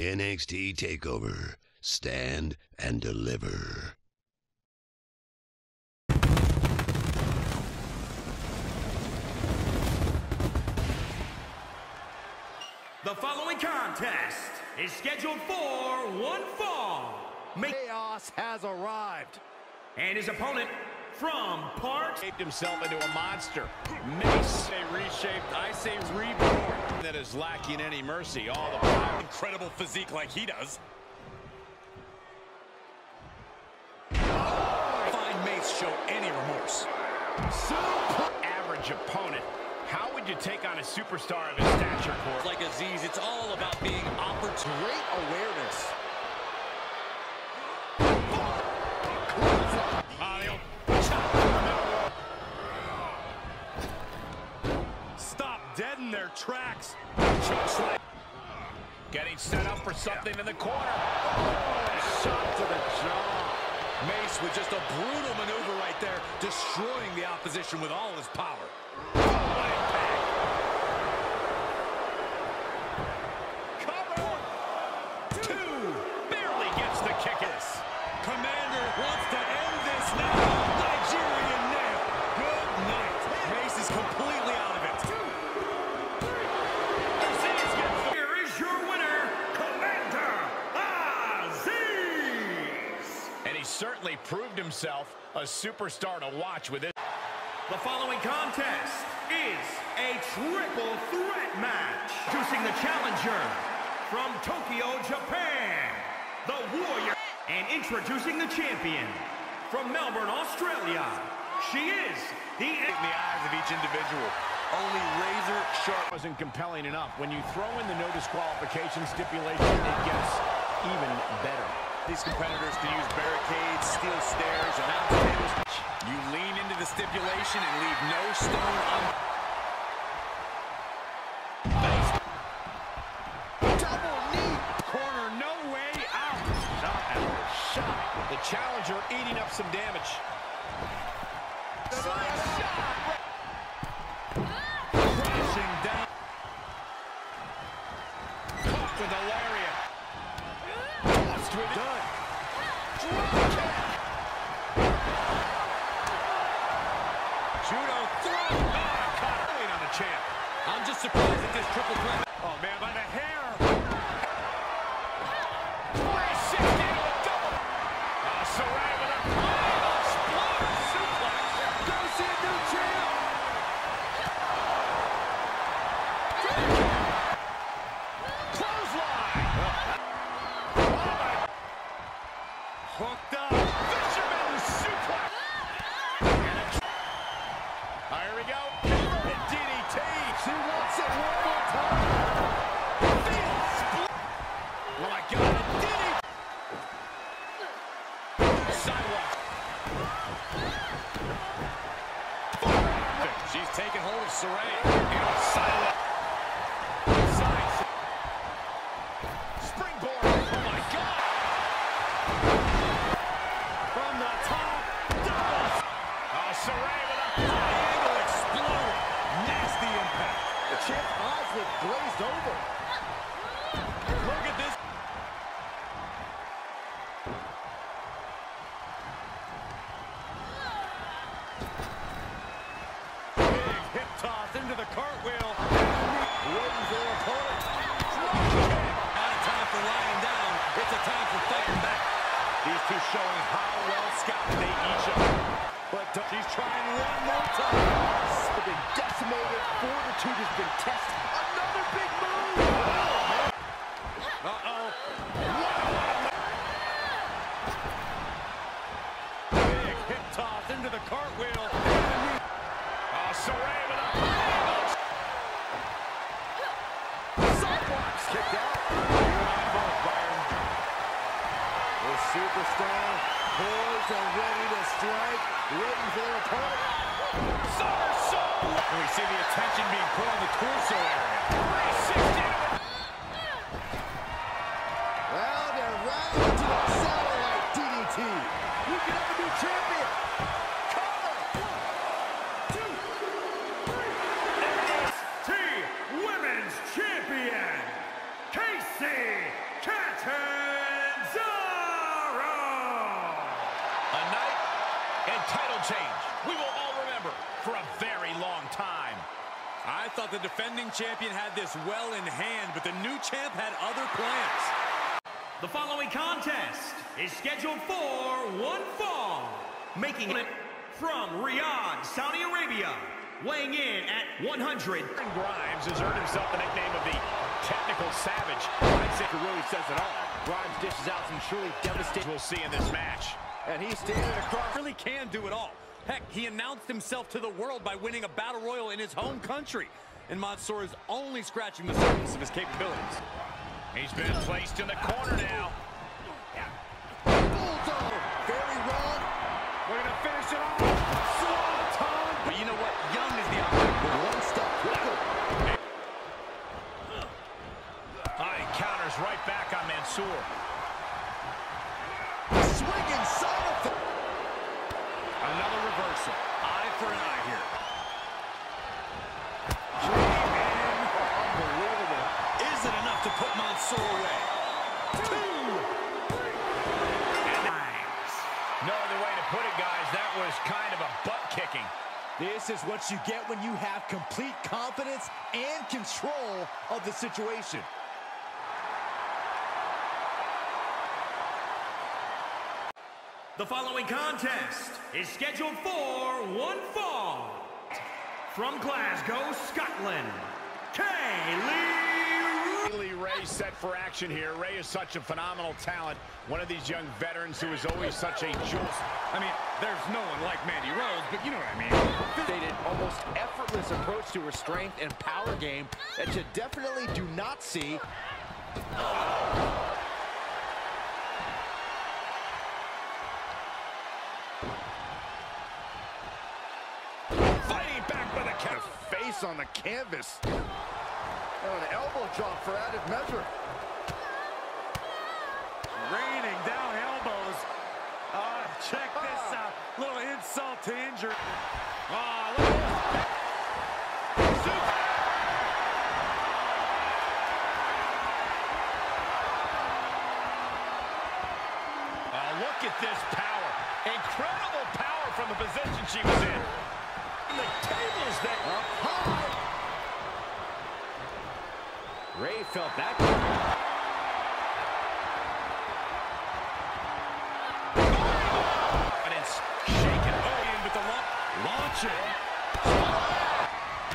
NXT TakeOver. Stand and deliver. The following contest is scheduled for one fall. Make Chaos has arrived. and his opponent from part Shaped himself into a monster. Mace say reshaped, I say reborn. That is lacking any mercy. All the incredible physique like he does. Find mates show any remorse. Super average opponent. How would you take on a superstar of his stature, Corey? Like Azeez, it's all about being opportune. Great awareness. Tracks. Getting set up for something in the corner. Shot to the jaw. Mace with just a brutal maneuver right there, destroying the opposition with all his power. Certainly proved himself a superstar to watch with it. The following contest is a triple threat match. Introducing the challenger from Tokyo, Japan, the Warrior. And introducing the champion from Melbourne, Australia. She is the... in the eyes of each individual. Only razor sharp wasn't compelling enough. When you throw in the no disqualification stipulation, it gets even better. These competitors can use barricades, steel stairs, announce tables. You lean into the stipulation and leave no stone unturned. One more time. They've been decimated. Fortitude has been tested. Another big move. Uh-oh. Big hip toss into the cartwheel. Oh, Sarray with a sidewalks kicked out. The superstar poised and ready to strike, waiting for their opponent. Somersault! We see the attention being put on the torso area. 360 Well, they're right to the satellite DDT. You can have a new champion. Well in hand, but the new champ had other plans. The following contest is scheduled for one fall, making it from Riyadh, Saudi Arabia, weighing in at 100. Grimes has earned himself the nickname of the technical savage. I think it really says it all. Grimes dishes out some truly devastating we'll see in this match. And he's standing across. Really can do it all. Heck, he announced himself to the world by winning a battle royal in his home country. And Mansoor is only scratching the surface of his capabilities. He's been placed in the corner now. Bulldog. Very wrong. We're going to finish it off. Swanton. But you know what? Young is the operator. One step quicker. Ah, he counters right back on Mansoor. Swinging side effect. Another reversal. Eye for an eye here. Unbelievable. Is it enough to put Mansoor away? Two. No other way to put it, guys. That was kind of a butt kicking. This is what you get when you have complete confidence and control of the situation. The following contest is scheduled for one fall. From Glasgow, Scotland, Kay Lee Lee Ray set for action here. Ray is such a phenomenal talent. One of these young veterans who is always such a jewel. I mean, there's no one like Mandy Rose, but you know what I mean. Stated almost effortless approach to her strength and power game that you definitely do not see. Fighting back with a Kind face on the canvas. Oh, an elbow drop for added measure. Raining down elbows. Uh, check this out. Little insult to injury. Ah, look at this. Super. Oh, ah, look at this power. Incredible power from the position she was in. The tables that... Up high. Ray felt that. Launching.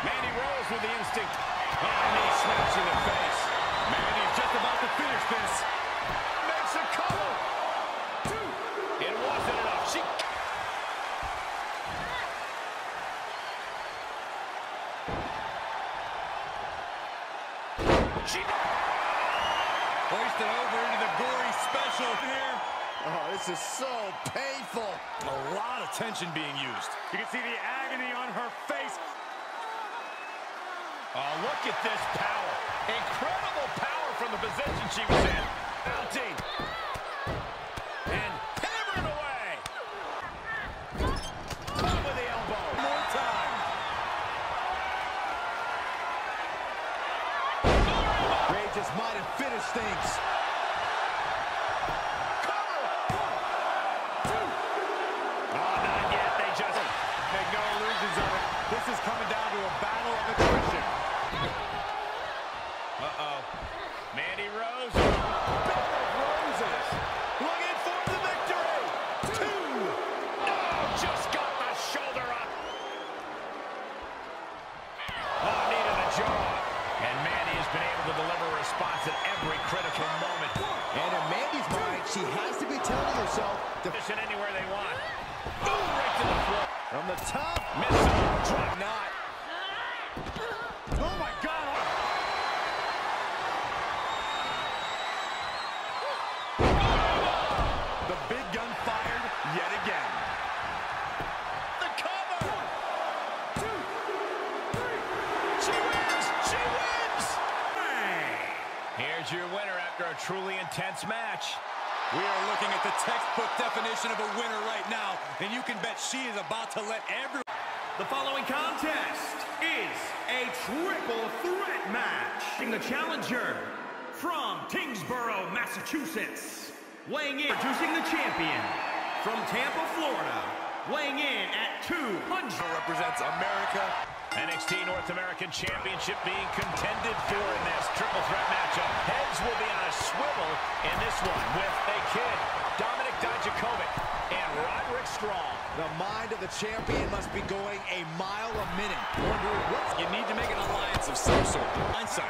Mandy Rose with the instinct. Oh, knee snaps in the face. Mandy's just about to finish this. Makes a cover. Two. It wasn't enough. She... She... Hoisted over into the gory special here. Oh, this is so painful. A lot of tension being used. You can see the agony on her face. Oh, look at this power. Incredible power from the position she was in. Mounting. Truly intense match. We are looking at the textbook definition of a winner right now, and you can bet she is about to let everyone. The following contest is a triple threat match. In the challenger from Tyngsboro, Massachusetts, weighing in, introducing the champion from Tampa, Florida, weighing in at 200. Represents America. NXT North American Championship being contended for in this triple threat matchup. Heads will be on a swivel in this one with a kid, Dominik Dijakovic, and Roderick Strong. The mind of the champion must be going a mile a minute. Wondering what you need to make an alliance of some sort. Hindsight.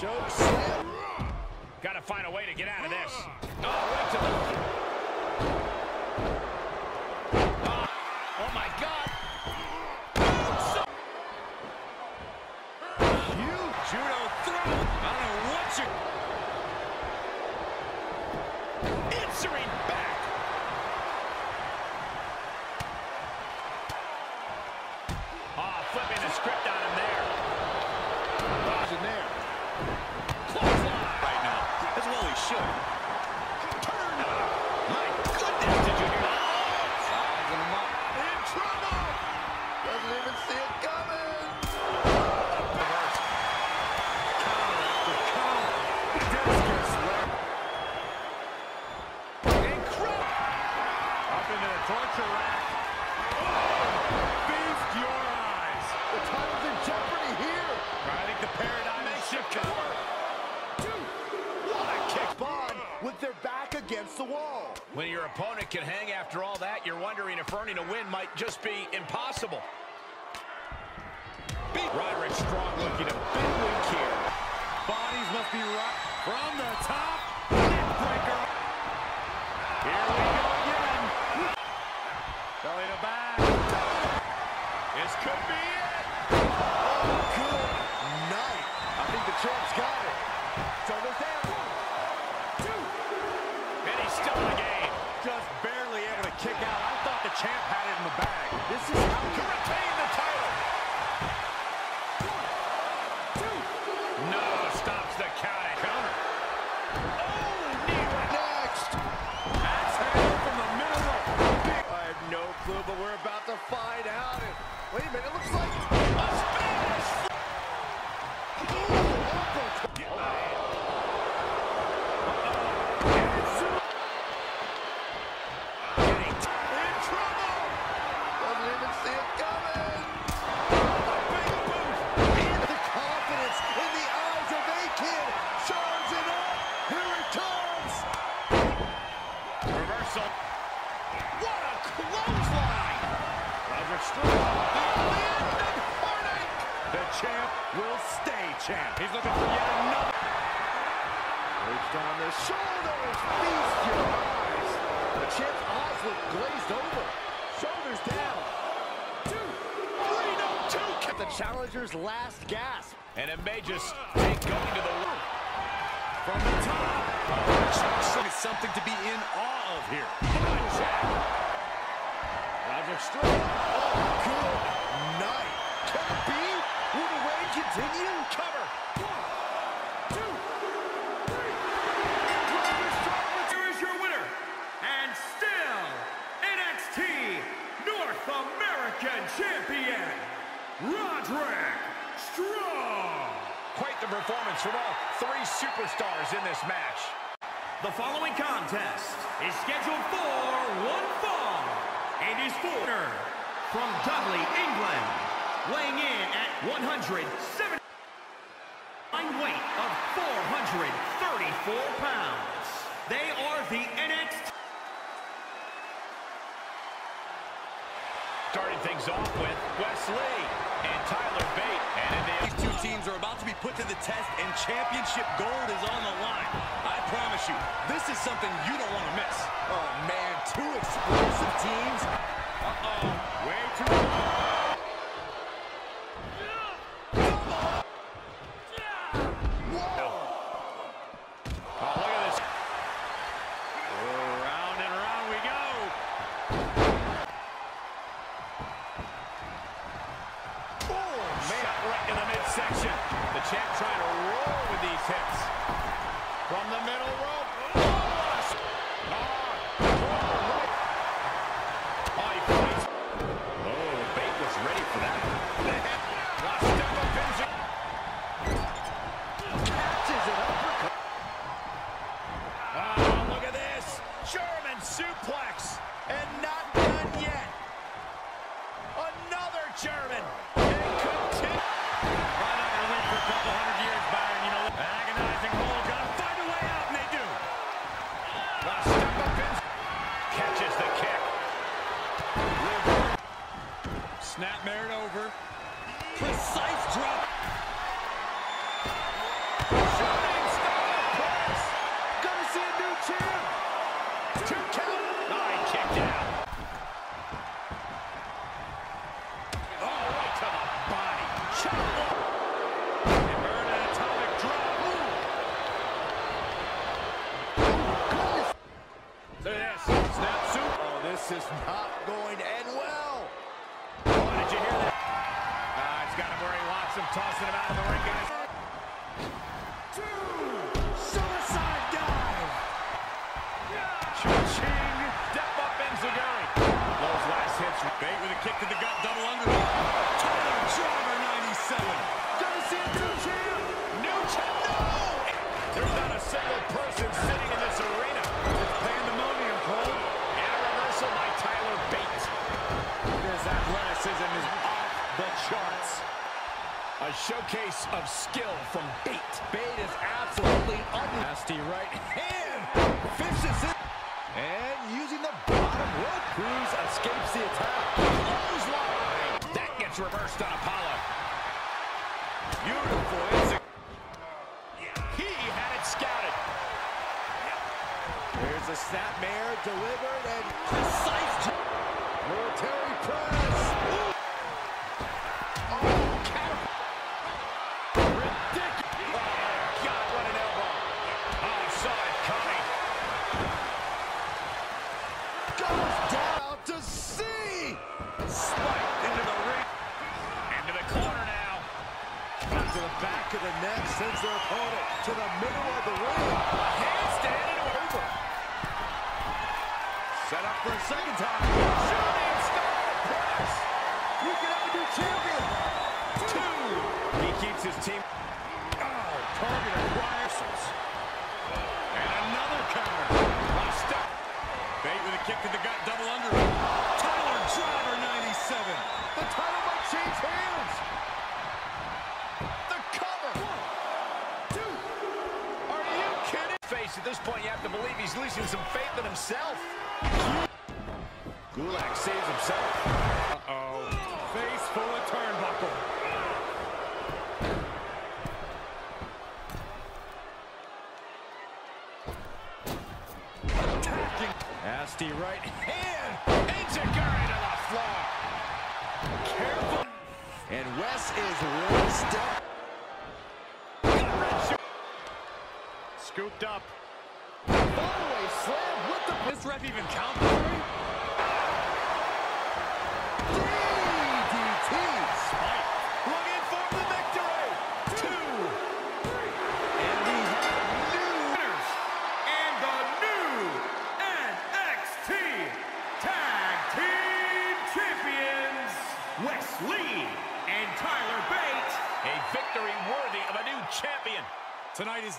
Choke slam. Got to find a way to get out of this. Oh, right to the... As might be impossible. Beat Roderick Strong looking a bit weak here. Bodies must be rocked from the top. Neckbreaker. Here we go again. Belly to back. This could be it. Oh, good night. I think the champ's got clue, but we're about to find out. Wait a minute, it looks like A Spanish. Reached on the shoulders. Feast your eyes. The champ's eyes look glazed over. Shoulders down. Two. Three. No, two. At the challenger's last gasp. And it may just take going to the roof. From the top. Oh, it's something to be in awe of here. Roderick Strong. Oh, good night. Can it be? Will the reign continue? Cover. Roderick Strong. Quite the performance from all three superstars in this match. The following contest is scheduled for one fall and is for from Dudley, England, weighing in at 170 weight of 434 pounds. They are the NXT Starting things off with Wes Lee teams are about to be put to the test, and championship gold is on the line. I promise you, this is something you don't want to miss. Oh, man. Two explosive teams. Uh-oh, way too long. German suplex. And not done yet. Another German. And continue. Well, not going to win for a couple hundred years, Byron. You know, agonizing hole. Got to find a way out, and they do. Now step up in. Catches the kick. Snap Merida. is not going to end well. Oh, did you hear that? Uh, it's got him where he wants him, tossing him out of the ring. Choice of skill from Bate. Bate is absolutely. Nasty right hand. Fishes it. And using the bottom rope. Crews escapes the attack. That gets reversed on Apollo. Beautiful. He had it scouted. Here's a snapmare delivered and precise. Neck sends their opponent to the middle of the ring. Handstand into over. Set up for a second time. Shooting star press. You can have a new champion. Two. He keeps his team. Oh, target acquires. And another counter. A step. Bate with a kick to the gut, double under. Tyler Driver, 97. The title might change hands. The cover. Two. Are you kidding? Face, at this point, you have to believe he's losing some faith in himself. Gulak saves himself. Uh-oh. Face full of turnbuckle. Attacking. Nasty right hand. Enzuigiri to the floor. Careful. And Wes is one step. Scooped up. Slam with the This ref even count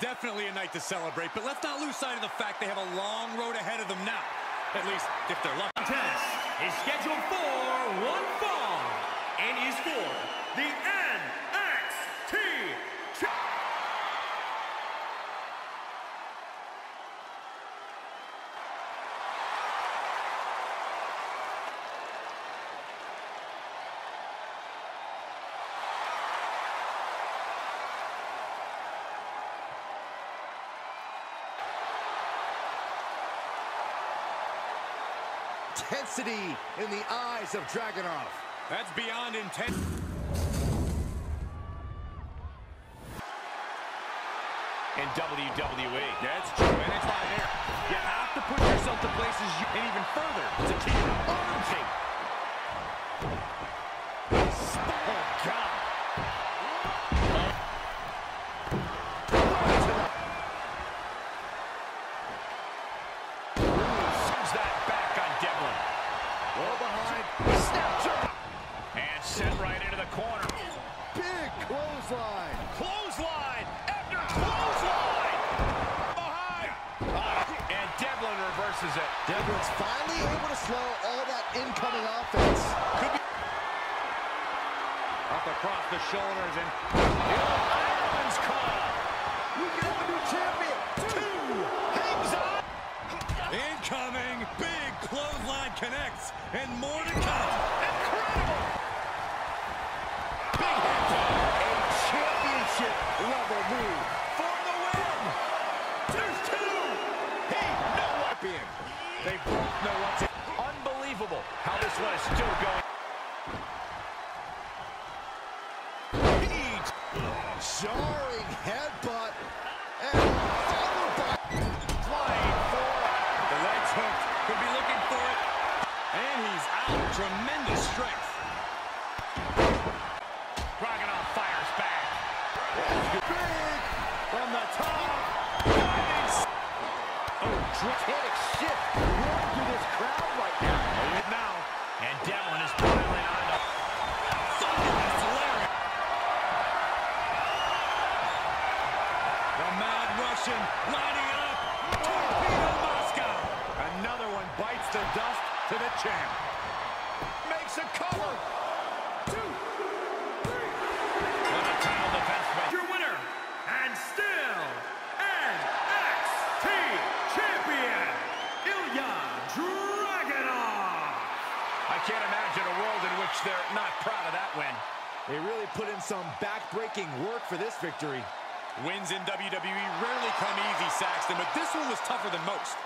definitely a night to celebrate, but let's not lose sight of the fact they have a long road ahead of them now. At least, if they're lucky. Contest is scheduled for one fall and is for the NXT intensity in the eyes of Dragunov. That's beyond intent. In WWE. That's true, and it's not there. You have to put yourself to places you and even further to keep it up. Arm kick. Clothesline. Clothesline after clothesline. Behind. Ah, and Devlin reverses it. Devlin's finally able to slow all that incoming offense. Could be. Up across the shoulders and. Ironman's call. We can have a new champion. Two. Hangs on. Incoming. Big clothesline connects. And more to come. Incredible. Big A championship level move. for the win. There's two. He no Champion. They both know what's. Unbelievable how this one is still going. Heat. Jarring headbutt. And followed by Flying forward. The legs hooked. Could be looking for it. And he's out. Tremendous strength. Dragunov fires back. big from the top. Oh, drop. position, lining up. Torpedo Moscow. Another one bites the dust to the champ. Makes a cover. Two, three. What a title defense by your winner, and still NXT champion, Ilja Dragunov. I can't imagine a world in which they're not proud of that win. They really put in some backbreaking work for this victory. Wins in WWE rarely come easy, Saxton, but this one was tougher than most.